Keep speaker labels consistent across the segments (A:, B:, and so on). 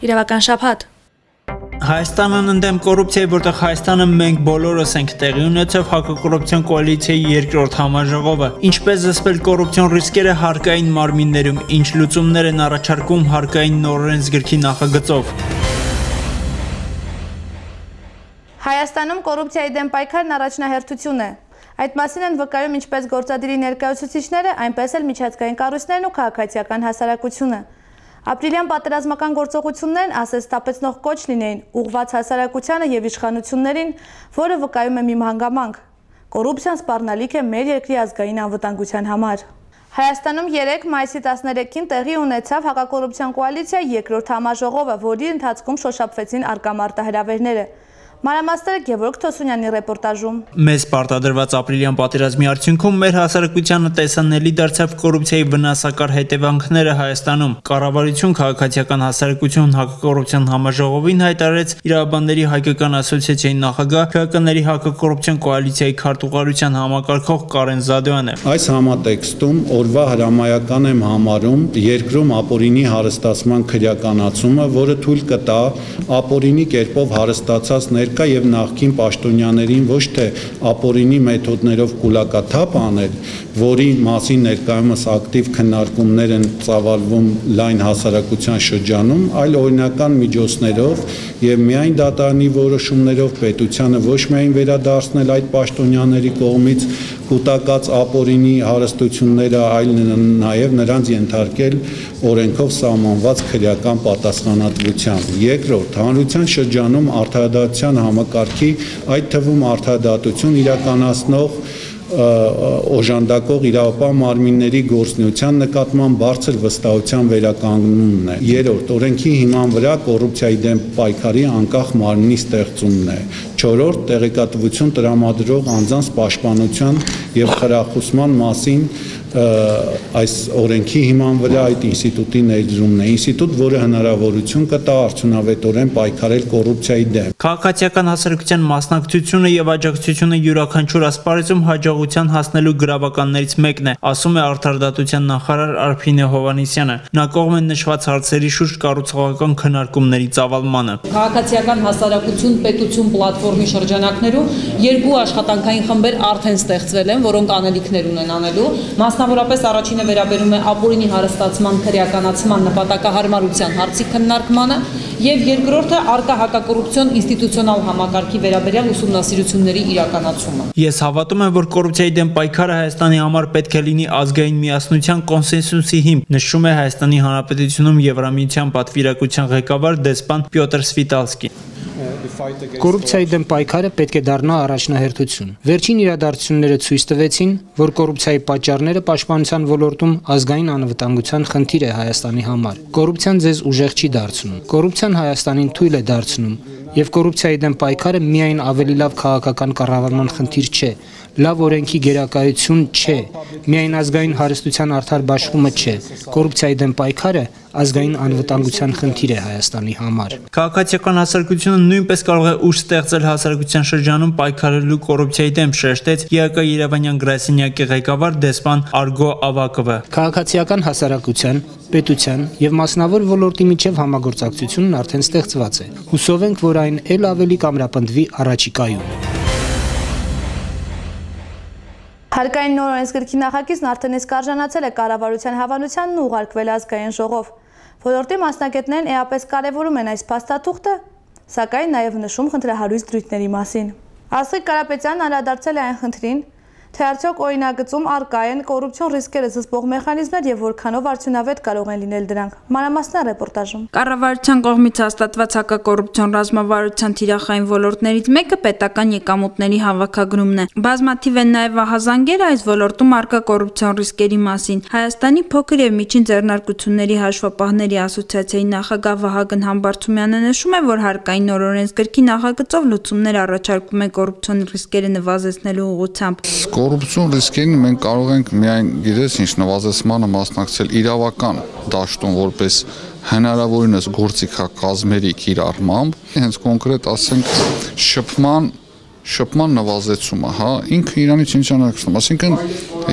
A: Իրավական շփաթ
B: Հայաստանն ընդդեմ կոռուպցիայի, որտեղ Հայաստանը մենք բոլորս ենք տեղի ունեցավ հակակոռուպցիոն կոալիցիայի երկրորդ համաժողովը։ Ինչպես զսպել կոռուպցիոն ռիսկերը հարկային մարմիններում, ինչ լուծումներ են առաջարկում հարկային նորօրենսգրքի նախագծով։
A: Հայաստանում կոռուպցիայի դեմ պայքարն առաջնահերթություն է։ Այդ մասին են վկայում ինչպես գործադիրի ներկայացուցիչները, այնպես էլ միջազգային կառույցներն ու քաղաքացիական հասարակությունը։ Ապրիլյան պատերազմական գործողություններն ասեստապեցնող կոչ լինեին ուղված հասարակությանը եւ իշխանություններին, որը վկայում է մի հանգամանք։ Կոռուպցիան սպառնալիք է մեր երկրի ազգային անվտանգության համար։ Հայաստանում 3 մայիսի 13-ին տեղի ունեցավ հակակոռուպցիոն կոալիցիայի երկրորդ համաժողովը, որի ընթացքում շոշափվեցին արկամարտահրավերները։ Մանրամասները Գևորգ Թոսունյանի ռեպորտաժում։
B: Մեզ պարտադրված ապրիլյան պատերազմի արդյունքում մեր հասարակությանը տեսանելի դարձավ կոռուպցիայի վնասակար հետևանքները Հայաստանում։ Կառավարություն քաղաքացիական հասարակություն հակակոռուպցիոն համաժողովին հայտարարեց իրավաբանների հայկական ասոցիացիայի նախագահ ՀԿ-ների հակակոռուպցիոն կոալիցիայի քարտուղարության համակարգող Կարեն Զադոյանը։
C: Այս համատեքստում օրվա հրամայական եմ համարում երկրում ապօրինի հարստացման քրեականացումը, որը թույլ կտա ապօրինի կերպով հարստացած ներ ներկա եւ նախկին պաշտոնյաներին ոչ թե ապորինի մեթոդներով կուլակաթափ անել, որի մասին ներկայումս ակտիվ քննարկումներ են ծավալվում լայն հասարակության շրջանում, այլ օրինական միջոցներով եւ միայն դատարանի որոշումներով պետությանը ոչ միայն վերադարձնել այդ պաշտոնյաների կողմից կൂട്ടակած ապորինի հարստությունները, այլ նաեւ նրանց ենթարկել օրենքով սահմանված քրեական պատասխանատվության։ Երկրորդ, հանրության շրջանում արդարադատության համակարգի, այդ թվում արդարադատություն իրականացնող օժանդակող իրավապահ մարմինների գործնության նկատմամբ բարձր վստահության վերականգնումն է։ Երրորդ, օրենքի հիման վրա կոռուպցիայի դեմ պայքարի անկախ մարմնի ստեղծումն է։ Չորրորդ, տեղեկատվություն տրամադրող անձանց պաշտպանության եւ խրախուսման մասին այս օրենքի հիման վրա այդ ինստիտուտի ներդրումն է ինստիտուտ, որը հնարավորություն կտա արդյունավետորեն պայքարել կոռուպցիայի դեմ։
B: Քաղաքացիական հասարակության մասնակցությունը եւ աջակցությունը յուրաքանչյուր ասպարեզում հաջողության հասնելու գրավականներից մեկն է, ասում է արդարադատության նախարար Արփինե Հովանիսյանը։ Նա կողմ է նշված հարցերի շուրջ կառուցողական քննարկումների ծավալմանը։
D: Քաղաքացիական հասարակություն պետություն պլատֆորմի շրջանակներում երկու աշխատանքային խմբեր արդեն ստեղծվել են, որոնք անելիքներ ունեն անելու Մասնավորապես առաջինը վերաբերում է ապօրինի հարստացման քրեականացման նպատակահարմարության հարցի քննարկմանը եւ երկրորդը արկա հակակոռուպցիոն ինստիտուցիոնալ համակարգի վերաբերյալ ուսումնասիրությունների իրականացումը։
B: Ես հավատում եմ, որ կոռուպցիայի դեմ պայքարը Հայաստանի համար պետք է լինի ազգային միասնության կոնսենսուսի հիմք, նշում է Հայաստանի Հանրապետությունում Եվրամիության պատվիրակության ղեկավար դեսպան Պյոտր Սվիտալսկին։
E: Կոռուպցիայի դեմ պայքարը պետք է դառնա առաջնահերթություն։ Վերջին իրադարձությունները ցույց տվեցին, որ կոռուպցիայի պատճառները պաշտպանության ոլորտում ազգային անվտանգության խնդիր է Հայաստանի համար։ Կոռուպցիան ձեզ ուժեղ չի դարձնում։ Կոռուպցիան Հայաստանին թույլ է դարձնում, եւ կոռուպցիայի դեմ պայքարը միայն ավելի լավ քաղաքական կառավարման խնդիր չէ, լավ օրենքի գերակայություն չէ, միայն ազգային հարստության արդար բաշխումը չէ։ Կոռուպցիայի դեմ պայքարը ազգային անվտանգության խնդիր է Հայաստանի համար։
B: Քաղաքացիական հասարակությունը նույնպես կարող է ուժ ստեղծել հասարակության շրջանում պայքարելու կոռուպցիայի դեմ, շեշտեց ԵԱԿ Երևանյան գրասենյակի ղեկավար դեսպան Արգո Ավակովը։
E: Քաղաքացիական հասարակության, պետության եւ մասնավոր ոլորտի միջև համագործակցությունն արդեն ստեղծված է։ Հուսով ենք, որ այն ել ավելի կամրապնդվի առաջիկայում։
A: Հարկային նոր օրենսգրքի նախագիծն արդեն իսկ արժանացել է կառավարության հավանությանն ու ուղարկվել ազգային ժողով։ Ոլորտի մասնագետներն էապես կարևորում են այս փաստաթուղթը, սակայն նաև նշում խնդրահարույց դրույթների մասին։ Ասղիկ Կարապետյանն անդրադարձել է այն խնդրին, թե արդյոք օրինագծում արկա են կոռուպցիոն ռիսկերը զսպող մեխանիզմներ եւ որքանով արդյունավետ կարող են լինել դրանք։ Մանրամասնա ռեպորտաժում։
F: Կառավարության կողմից հաստատված հակակոռուպցիոն ռազմավարության թիրախային ոլորտներից մեկը պետական եկամուտների հավաքագրումն է։ Բազմաթիվ են նաեւ ահազանգեր այս ոլորտում արկա կոռուպցիոն ռիսկերի մասին։ Հայաստանի փոքր եւ միջին ձեռնարկությունների հաշվապահների ասոցիացիայի նախագահ Վահագն Համբարձումյանը նշում է, որ հարկային նորօրենս գրքի նախագծով լուծումներ առաջարկում է կոռուպցիոն ռիսկերը նվազեցնելու ուղղությամբ
G: կոռուպցիոն ռիսկերին մենք կարող ենք միայն գիտես ինչ նվազեցմանը մասնակցել իրավական դաշտում որպես հնարավորինս գործիքակազմերի կիրառմամբ, հենց կոնկրետ ասենք շփման շփման նվազեցումը, հա, ինքը իրանից ինչ անակցում, այսինքն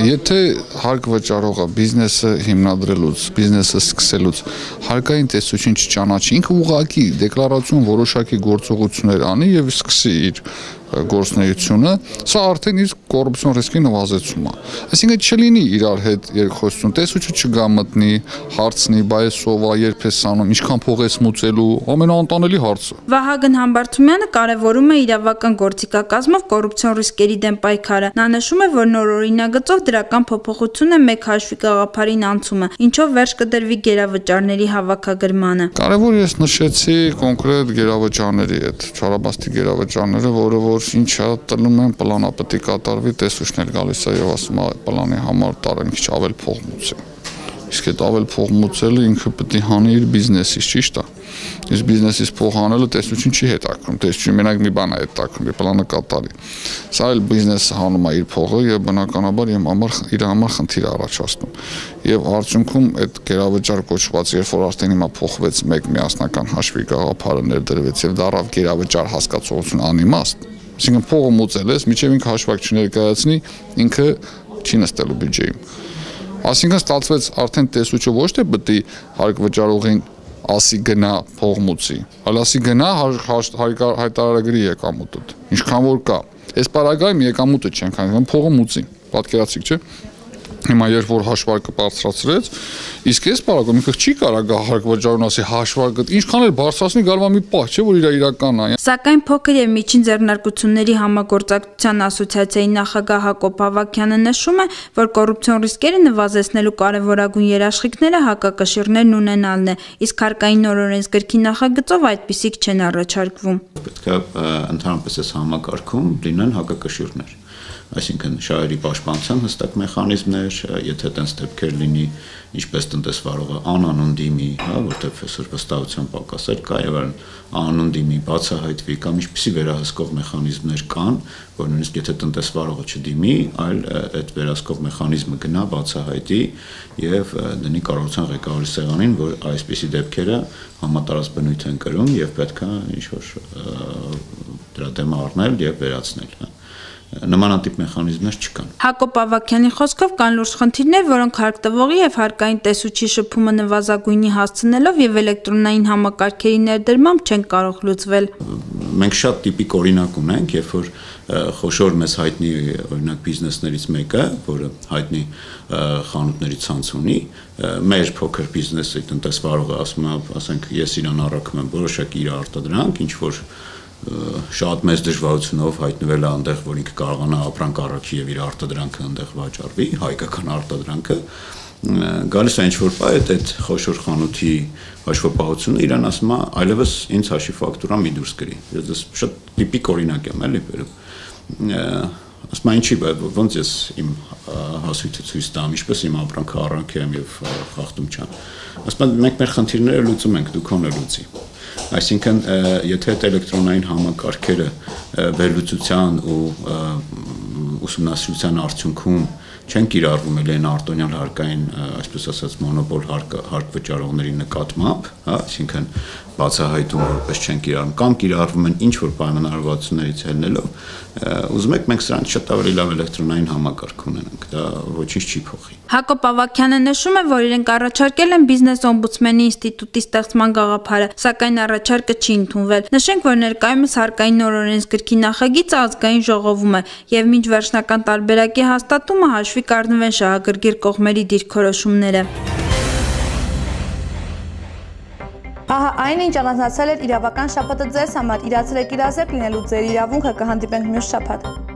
G: եթե հարկ վճարողը բիզնեսը հիմնադրելուց, բիզնեսը սկսելուց հարկային տեսություն չճանաչի, ինքը ուղղակի դեկլարացիոն որոշակի գործողություններ անի եւ սկսի իր գործնեությունը, սա արդեն իր կոռուպցիոն ռիսկի նվազեցում է։ Այսինքն չլինի իրար հետ երկխոսություն, տեսուչը չգա մտնի, հարցնի, բայց սովա երբ է սանում, ինչքան փող ես մուծելու, ամենաանտանելի հարցը։
F: Վահագն Համբարձումյանը կարևորում է իրավական գործիքակազմով կոռուպցիոն ռիսկերի դեմ պայքարը։ Նա նշում է, որ նոր օրինագծով դրական փոփոխություն է մեկ հաշվի գաղափարին անցումը, ինչով վերջ կդրվի գերավճարների հավաքագրմանը։
G: Կարևոր ես նշեցի կոնկրետ գերավճարների հետ, չարաբաստի գերավճարները, որը որ որ ինչա տնում են պլանա պետք կատարվի, տեսուչներ գալիս է եւ ասում է պլանի համար տարեն քիչ ավել փող մուծի։ Իսկ այդ ավել փող մուծելը ինքը պետք է հանի իր բիզնեսից, ճիշտ է։ Իսկ բիզնեսից փող հանելը տեսություն չի հետաքրում, տեսություն մենակ մի բան է հետաքրում, պլանը կատարի։ Սա էլ բիզնեսը հանում է իր փողը եւ բնականաբար իմ համար իր համար խնդիր առաջացնում։ Եվ արդյունքում այդ գերավճար կոչված, երբ որ արդեն հիմա փոխվեց մեկ միասնական հաշվի գաղափարը ներդրվեց եւ դարավ գերավճար հասկացողություն անիմաստ, Այսինքն փողը մուծել ես, միջև ինքը հաշվակ չներկայացնի, ինքը չի նստելու բյուջեում։ Այսինքն ստացվեց արդեն տեսուչը ոչ թե է հարկ վճարողին ասի գնա փող մուծի, այլ ասի գնա հայտարարագրի եկամուտը, ինչքան որ կա։ Այս պարագայում եկամուտը չենք հանգում, փողը մուծի։ Պատկերացիք, չէ՞ Հիմա երբ որ հաշվարկը բարձրացրեց, իսկ ես բարակում ինքը չի կարա գա հարկվճարուն ասի հաշվարկը ինչքան էլ բարձրացնի գալու մի պահ չէ որ իր իրականն է։
F: Սակայն փոքր եւ միջին ձեռնարկությունների համագործակցության ասոցիացիայի նախագահ Հակոբ Ավակյանը նշում է, որ կոռուպցիոն ռիսկերը նվազեցնելու կարևորագույն երաշխիքները հակակշիռներն ունենալն է, իսկ հարկային նորօրենս գրքի նախագծով այդպիսիք չեն առաջարկվում։
H: Պետք է ընդհանրապես այս համակարգում լինեն հակակշիռներ այսինքն շահերի պաշտպանության հստակ մեխանիզմներ, եթե տենց դեպքեր լինի, ինչպես տնտեսվարողը անանուն դիմի, հա, որտեղ այսօր վստահության պակասեր կա եւ այլն, անանուն դիմի, բացահայտվի կամ ինչպիսի վերահսկող մեխանիզմներ կան, որ նույնիսկ եթե տնտեսվարողը չդիմի, այլ այդ վերահսկող մեխանիզմը գնա բացահայտի եւ դնի կառավարության ղեկավարի սեղանին, որ այսպիսի դեպքերը համատարած բնույթ են կրում եւ պետքա ինչ որ դրա դեմ առնել եւ վերացնել, հա նմանատիպ մեխանիզմներ չկան։
F: Հակոբ Ավակյանի խոսքով կան լուրջ խնդիրներ, որոնք հարկ տվողի եւ հարկային տեսուչի շփումը նվազագույնի հասցնելով եւ էլեկտրոնային համակարգերի ներդրմամբ չեն կարող լուծվել։
H: Մենք շատ տիպիկ օրինակ ունենք, երբ որ խոշոր մեզ հայտնի օրինակ բիզնեսներից մեկը, որը հայտնի խանութների ցանց ունի, մեր փոքր բիզնեսի տնտեսվարողը ասում է, ասենք, ես իրան առաքում եմ որոշակի իր արտադրանք, ինչ որ շատ մեծ դժվարությունով հայտնվել է այնտեղ, որ ինքը կարողանա ապրանք առաքի եւ իր արտադրանքը այնտեղ վաճառվի, հայկական արտադրանքը, գալիս է ինչ-որ բայ այդ խոշոր խանութի հաշվապահությունը իրան ասում է այլևս ինձ հաշի ֆակտուրա մի դուրս գրի։ Ես շատ տիպիկ օրինակ եմ էլի վերում ասում եմ ինչի ոնց ես իմ հասույթը ցույց տամ ինչպես իմ ապրանքը առանքեմ եւ խախտում չան ասում եմ մենք մեր խնդիրները լուծում ենք դուք ոնը լուծի Այսինքն, եթե այդ էլեկտրոնային համակարգերը վերլուծության ու ուսումնասիրության արդյունքում չեն կիրառվում ել են արտոնյալ հարկային, այսպես ասած, մոնոպոլ հարկ հարկ վճարողների նկատմամբ, հա, այսինքն բացահայտում որպես չեն կիրառում կամ կիրառվում են ինչ որ պայմանավորվածություններից ելնելով, ուզում եք մենք սրանց շատ ավելի լավ էլեկտրոնային համակարգ ունենանք, դա ոչինչ չի փոխի։
F: Հակոբ Ավակյանը նշում է, որ իրենք առաջարկել են բիզնես օմբուդսմենի ինստիտուտի ստեղծման գաղափարը, սակայն առաջարկը չի ընդունվել։ Նշենք, որ ներկայումս հարկային նորօրենս գրքի նախագիծը ազգային ժողովում է եւ մինչ վերջնական տարբերակի հաստատումը հաշվի կառնվեն շահագրգիռ կողմերի դիրքորոշումները։
A: Ահա այն ինչ առանձնացել էր իրավական շաբաթը ձեզ համար, իրացրեք իրազեկ լինելու ձեր իրավունքը կհանդիպենք մյուս շաբաթ։